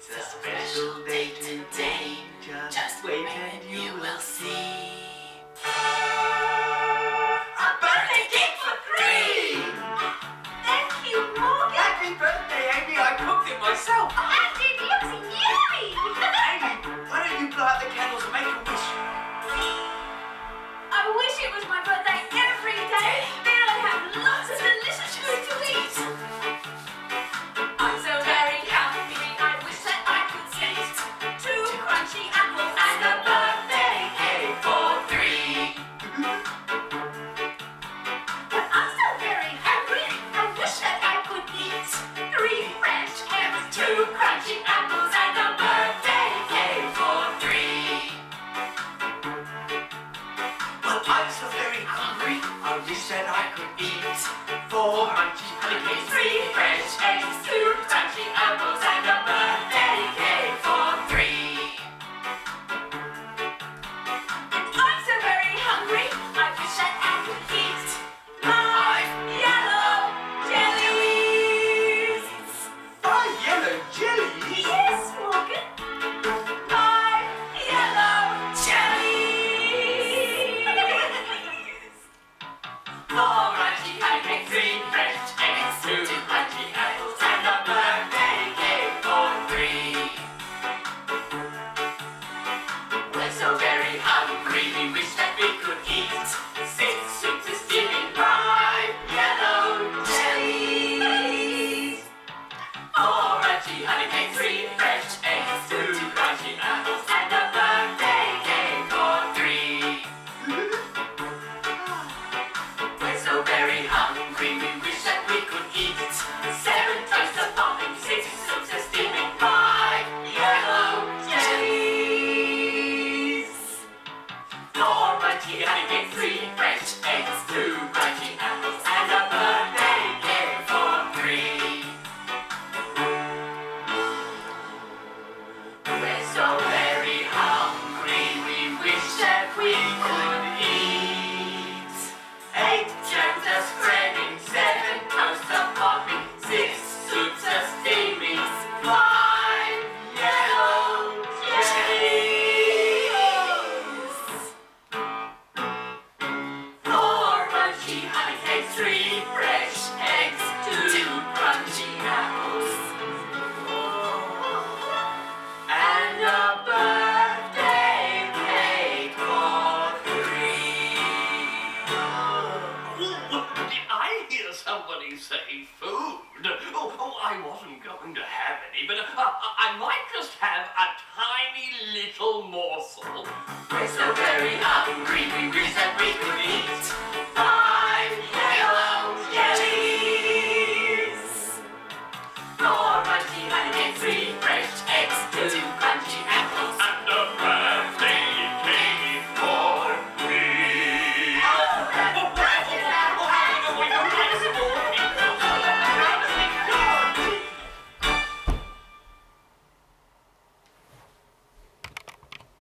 It's a special day. He said I could eat 400 pancakes, three French. To have any, but uh, I might just have a tiny little morsel. It's very